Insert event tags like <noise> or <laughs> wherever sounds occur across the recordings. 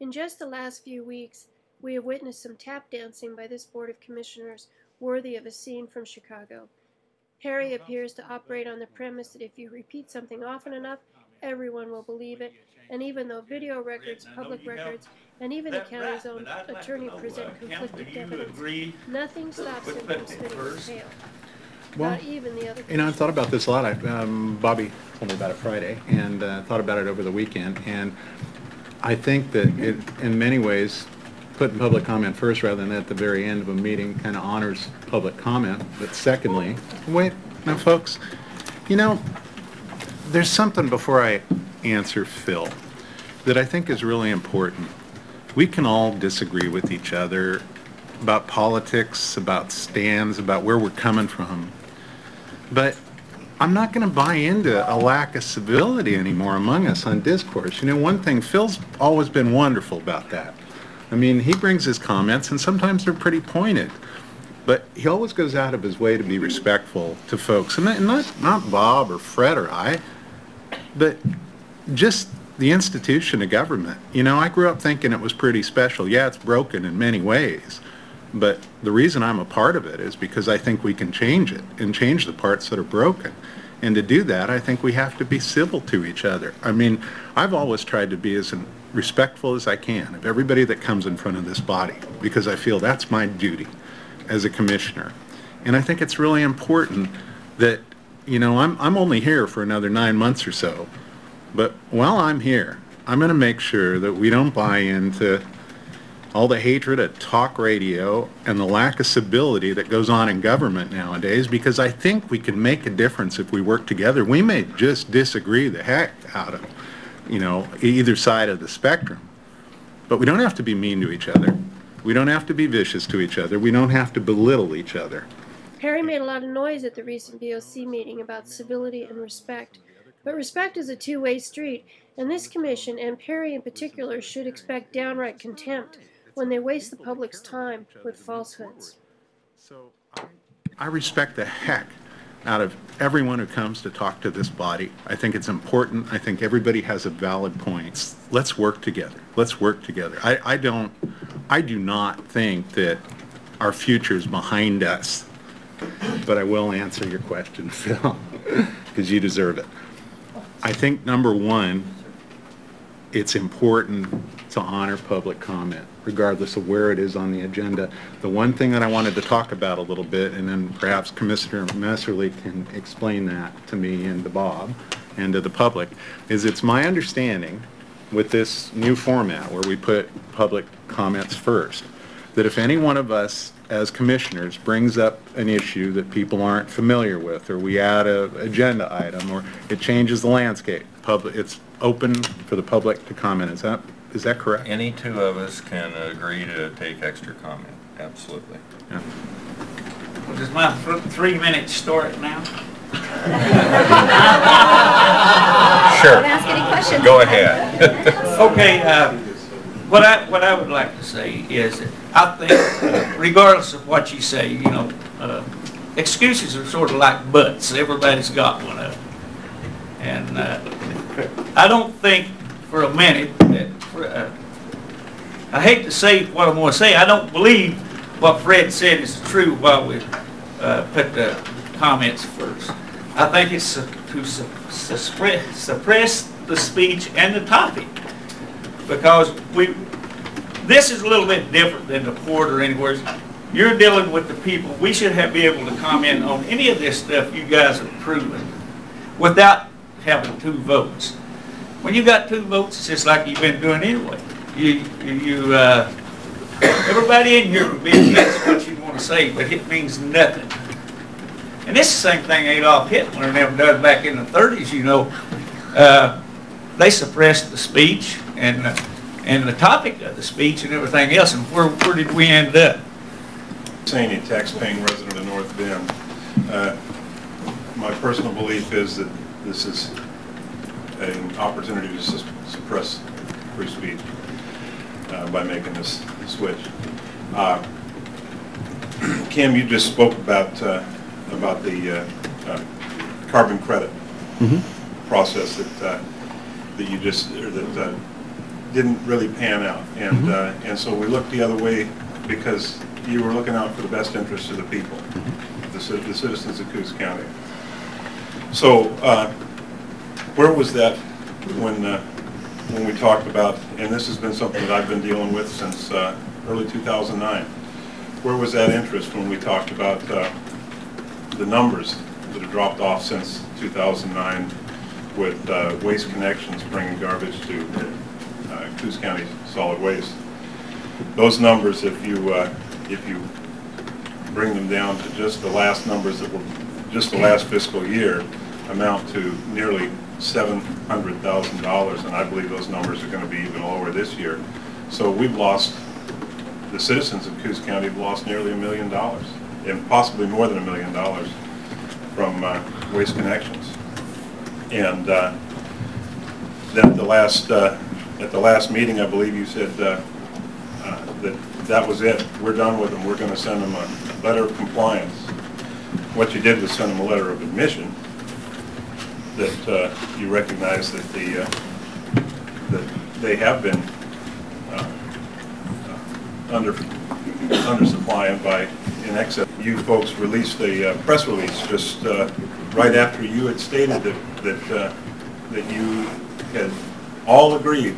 In just the last few weeks, we have witnessed some tap dancing by this Board of Commissioners worthy of a scene from Chicago. Parry appears to operate on the premise that if you repeat something often enough, everyone will believe it, and even though video records, public records, and even the county's own attorney present conflicting evidence, nothing stops him from spinning his tale. Well, Not even the other You know, I thought about this a lot. I, um, Bobby told me about it Friday, and uh, thought about it over the weekend. And I think that it, in many ways, putting public comment first rather than at the very end of a meeting kind of honors public comment. But secondly, wait, now, folks, you know, there's something before I answer Phil that I think is really important. We can all disagree with each other about politics, about stands, about where we're coming from. But I'm not going to buy into a lack of civility anymore among us on discourse. You know, one thing, Phil's always been wonderful about that. I mean, he brings his comments, and sometimes they're pretty pointed. But he always goes out of his way to be respectful to folks, and not, not, Bob or Fred or I, but just the institution of government. You know, I grew up thinking it was pretty special. Yeah, it's broken in many ways. But the reason I'm a part of it is because I think we can change it and change the parts that are broken. And to do that, I think we have to be civil to each other. I mean, I've always tried to be as respectful as I can of everybody that comes in front of this body because I feel that's my duty as a commissioner. And I think it's really important that, you know, I'm, I'm only here for another nine months or so. But while I'm here, I'm going to make sure that we don't buy into all the hatred at talk radio and the lack of civility that goes on in government nowadays because I think we can make a difference if we work together. We may just disagree the heck out of, you know, either side of the spectrum. But we don't have to be mean to each other. We don't have to be vicious to each other. We don't have to belittle each other. Parry made a lot of noise at the recent BOC meeting about civility and respect. But respect is a two way street, and this commission, and Parry in particular, should expect downright contempt when they waste the public's time with falsehoods. So I- respect the heck out of everyone who comes to talk to this body. I think it's important. I think everybody has a valid point. Let's work together. Let's work together. I, I don't, I do not think that our future is behind us. But I will answer your question, <laughs> Phil, because you deserve it. I think number one, it's important to honor public comment, regardless of where it is on the agenda. The one thing that I wanted to talk about a little bit, and then perhaps Commissioner Messerle can explain that to me and to Bob and to the public, is it's my understanding with this new format where we put public comments first, that if any one of us as commissioners brings up an issue that people aren't familiar with, or we add a agenda item, or it changes the landscape, public, it's open for the public to comment. Is that, is that correct? Any two of us can agree to take extra comment, absolutely. Yeah. Does my th- three minutes start now? <laughs> Sure, Don't ask any questions. go ahead. <laughs> Okay, uh, what I, what I would like to say is, that I think regardless of what you say, you know, uh, excuses are sort of like butts, everybody's got one of them. And uh, I don't think for a minute that, uh, I hate to say what I'm gonna say, I don't believe what Fred said is true while we uh, put the comments first. I think it's to su- suppress suppress the speech and the topic because we, this is a little bit different than the port or anywhere. You're dealing with the people. We should have, be able to comment on any of this stuff you guys are proving without having two votes. When you got two votes, it's just like you've been doing anyway. You, you, uh, everybody in here will be against what you want to say, but it means nothing. And this is the same thing Adolf Hitler them done back in the thirties, you know. Uh, they suppressed the speech and, uh, and the topic of the speech and everything else, and where, where did we end up? Saying a tax-paying resident of North Bend, uh, my personal belief is that this is an opportunity to sus- suppress free speech uh, by making this switch. Uh, <clears throat> Cam, you just spoke about, uh, about the uh, uh, carbon credit process that, uh, that you just, or that uh, didn't really pan out. And, uh, and so we looked the other way because you were looking out for the best interests of the people, the ci- the citizens of Coos County. So, uh, where was that when, uh, when we talked about, and this has been something that I've been dealing with since uh, early 2009, where was that interest when we talked about uh, the numbers that have dropped off since 2009 with uh, Waste Connections bringing garbage to Coos County Solid Waste? Those numbers, if you, uh, if you bring them down to just the last numbers that were, just the last fiscal year, amount to nearly $700,000, and I believe those numbers are going to be even lower this year. So we've lost, the citizens of Coos County have lost nearly a million dollars, and possibly more than a million dollars from uh, Waste Connections. And uh, then the last, uh, at the last meeting, I believe you said uh, uh, that that was it. We're done with them. We're going to send them a letter of compliance. What you did was send them a letter of admission that uh, you recognize that the, uh, that they have been uh, uh, under, undersupplying by in excess. You folks released a press release just right after you had stated that, that, that you had all agreed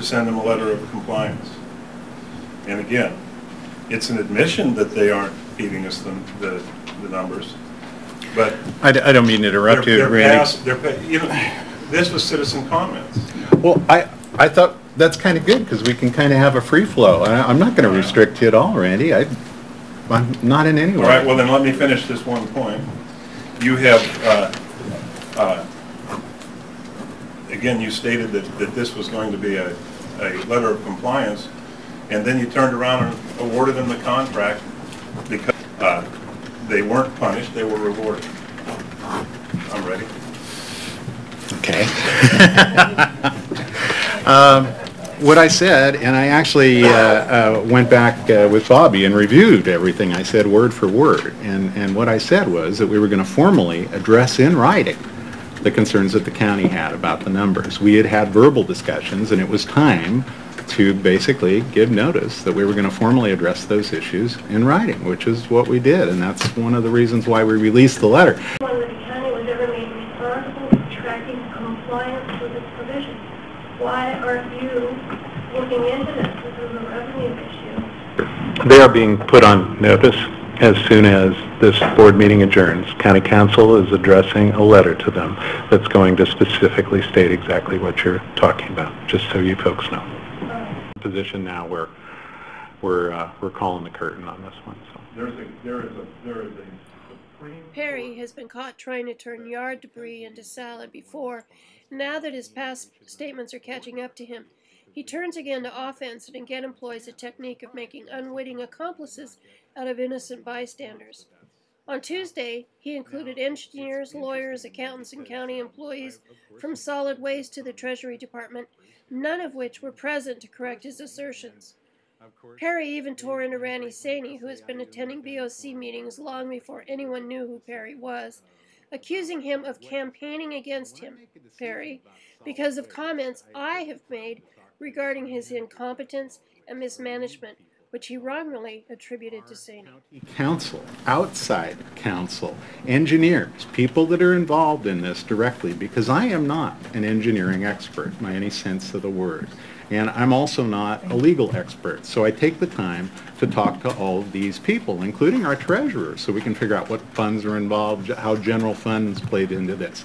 to send them a letter of compliance. And again, it's an admission that they aren't feeding us the, the, the numbers, but I, d- I don't mean to interrupt they're, you, they're Randy. past, they're, you know, this was citizen comments. Well, I, I thought that's kind of good, because we can kind of have a free flow. I, I'm not going to restrict you at all, Randy. I, I'm not in any way. All right, well then let me finish this one point. You have, uh, uh, again, you stated that, that this was going to be a, a letter of compliance, and then you turned around and awarded them the contract because, uh, they weren't punished, they were rewarded. I'm ready. Okay. <laughs> Um, What I said, and I actually uh, uh, went back uh, with Bobby and reviewed everything I said word for word. And, and what I said was that we were going to formally address in writing the concerns that the county had about the numbers. We had had verbal discussions, and it was time to basically give notice that we were going to formally address those issues in writing, which is what we did. And that's one of the reasons why we released the letter. Whether the county was ever made responsible for tracking compliance with its provisions. Why aren't you looking into this? This is a revenue issue. They are being put on notice as soon as this board meeting adjourns. County counsel is addressing a letter to them that's going to specifically state exactly what you're talking about, just so you folks know. Position now where we're, uh, we're calling the curtain on this one, so. There's a, there is a, there is a supreme. Parry has been caught trying to turn yard debris into salad before. Now that his past statements are catching up to him, he turns again to offense and again employs a technique of making unwitting accomplices out of innocent bystanders. On Tuesday, he included engineers, lawyers, accountants, and county employees from solid waste to the Treasury Department, none of which were present to correct his assertions. Parry even tore into Randy Sanne, who has been attending BOC meetings long before anyone knew who Parry was, accusing him of campaigning against him, Parry, because of comments I have made regarding his incompetence and mismanagement, which he wrongly attributed to Sanne. Counsel, outside counsel, engineers, people that are involved in this directly, because I am not an engineering expert by any sense of the word. And I'm also not a legal expert. So I take the time to talk to all of these people, including our treasurer, so we can figure out what funds are involved, how general funds played into this.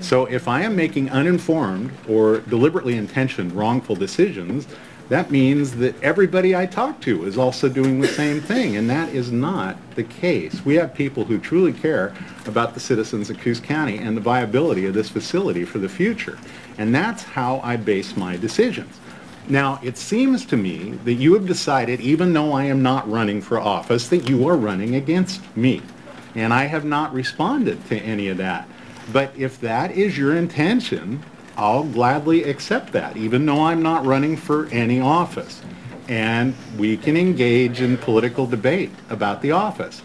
So if I am making uninformed or deliberately intentioned wrongful decisions, that means that everybody I talk to is also doing the same thing, and that is not the case. We have people who truly care about the citizens of Coos County and the viability of this facility for the future, and that's how I base my decisions. Now, it seems to me that you have decided, even though I am not running for office, that you are running against me, and I have not responded to any of that. But if that is your intention, I'll gladly accept that, even though I'm not running for any office. And we can engage in political debate about the office.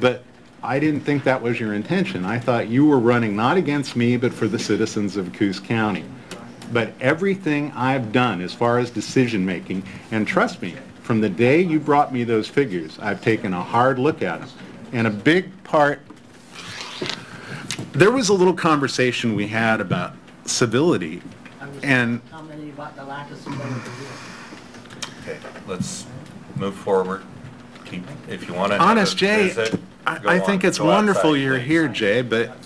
But I didn't think that was your intention. I thought you were running not against me, but for the citizens of Coos County. But everything I've done as far as decision-making, and trust me, from the day you brought me those figures, I've taken a hard look at them. And a big part, there was a little conversation we had about civility, and commenting about the lack of civility. Okay, let's move forward. Keep, if you want to. honest, Jay, I, I think it's wonderful you're here, Jay, but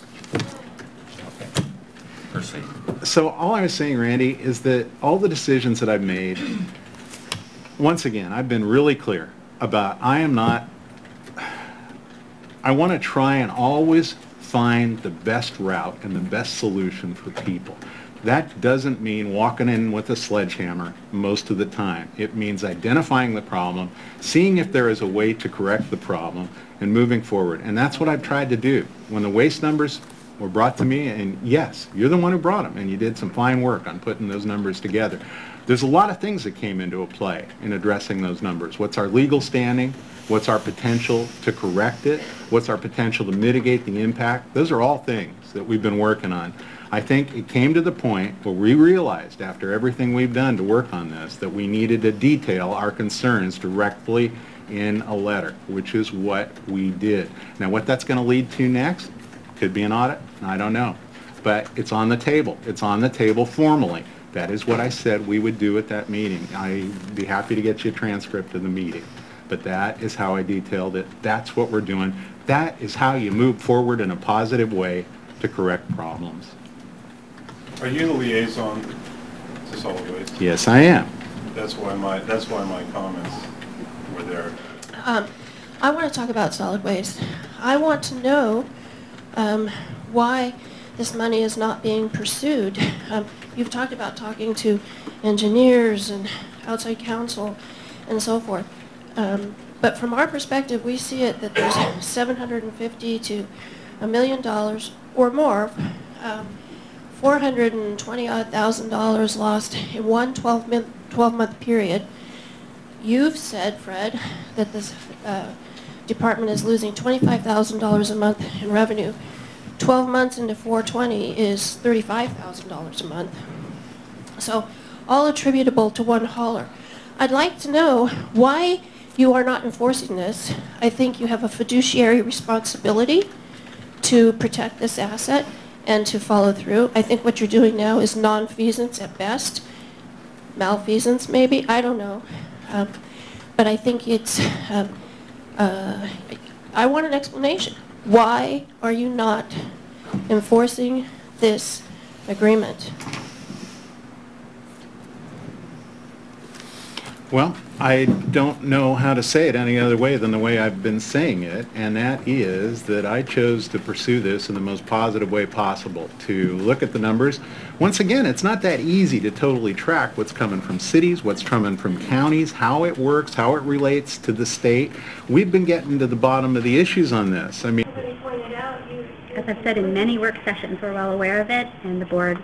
Proceed. So all I was saying, Randy, is that all the decisions that I've made, once again, I've been really clear about I am not, I want to try and always find the best route and the best solution for people. That doesn't mean walking in with a sledgehammer most of the time. It means identifying the problem, seeing if there is a way to correct the problem, and moving forward. And that's what I've tried to do. When the waste numbers were brought to me, and yes, you're the one who brought them, and you did some fine work on putting those numbers together. There's a lot of things that came into play in addressing those numbers. What's our legal standing? What's our potential to correct it? What's our potential to mitigate the impact? Those are all things that we've been working on. I think it came to the point where we realized, after everything we've done to work on this, that we needed to detail our concerns directly in a letter, which is what we did. Now, what that's going to lead to next could be an audit, I don't know. But it's on the table. It's on the table formally. That is what I said we would do at that meeting. I'd be happy to get you a transcript of the meeting. But that is how I detailed it. That's what we're doing. That is how you move forward in a positive way to correct problems. Are you the liaison to solid waste? Yes, I am. That's why my, that's why my comments were there. Um, I want to talk about solid waste. I want to know um, why this money is not being pursued. Um, you've talked about talking to engineers and outside counsel and so forth. Um, but from our perspective, we see it that there's 750 to a million dollars or more, um, 420 odd thousand dollars lost in one 12 month, 12 month period. You've said, Fred, that this uh, department is losing $25,000 a month in revenue. 12 months into 420 is $35,000 a month. So all attributable to one hauler. I'd like to know why you are not enforcing this. I think you have a fiduciary responsibility to protect this asset and to follow through. I think what you're doing now is nonfeasance at best, malfeasance maybe, I don't know. Um, But I think it's, um, uh, I want an explanation. Why are you not enforcing this agreement? Well, I don't know how to say it any other way than the way I've been saying it, and that is that I chose to pursue this in the most positive way possible, to look at the numbers. Once again, it's not that easy to totally track what's coming from cities, what's coming from counties, how it works, how it relates to the state. We've been getting to the bottom of the issues on this. I mean, As I've said in many work sessions, we're well aware of it, and the board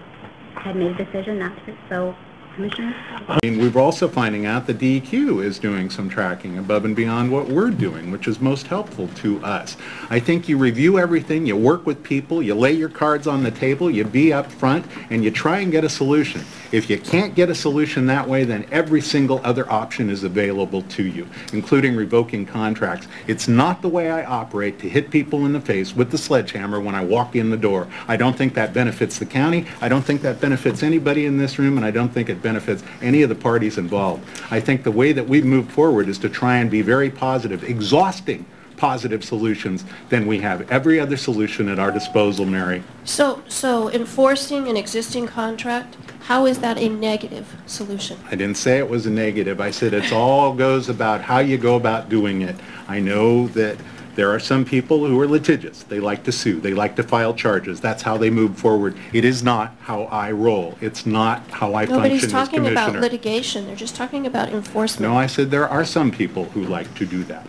had made a decision not to, so, Commissioners? I mean, we're also finding out that DEQ is doing some tracking above and beyond what we're doing, which is most helpful to us. I think you review everything, you work with people, you lay your cards on the table, you be up front, and you try and get a solution. If you can't get a solution that way, then every single other option is available to you, including revoking contracts. It's not the way I operate to hit people in the face with the sledgehammer when I walk in the door. I don't think that benefits the county, I don't think that benefits anybody in this room, and I don't think it benefits any of the parties involved. I think the way that we've moved forward is to try and be very positive, exhausting positive solutions than we have every other solution at our disposal, Mary. So, so enforcing an existing contract, how is that a negative solution? I didn't say it was a negative. I said it's all goes about how you go about doing it. I know that there are some people who are litigious. They like to sue. They like to file charges. That's how they move forward. It is not how I roll. It's not how I function Nobody's talking about litigation, they're just talking about enforcement. No, I said there are some people who like to do that.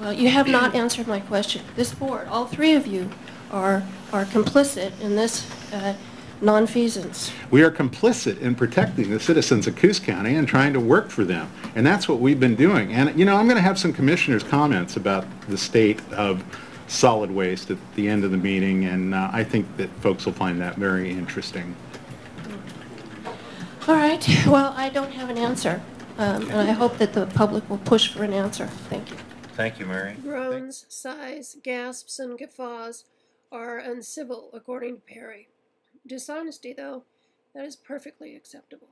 Well, you have not answered my question. This board, all three of you are, are complicit in this uh, nonfeasance. We are complicit in protecting the citizens of Coos County and trying to work for them. And that's what we've been doing. And, you know, I'm going to have some commissioners' comments about the state of solid waste at the end of the meeting, and uh, I think that folks will find that very interesting. All right, well, I don't have an answer, um, and I hope that the public will push for an answer. Thank you. Thank you, Mary. Groans, sighs, gasps, and guffaws are uncivil, according to Parry. Dishonesty, though, that is perfectly acceptable.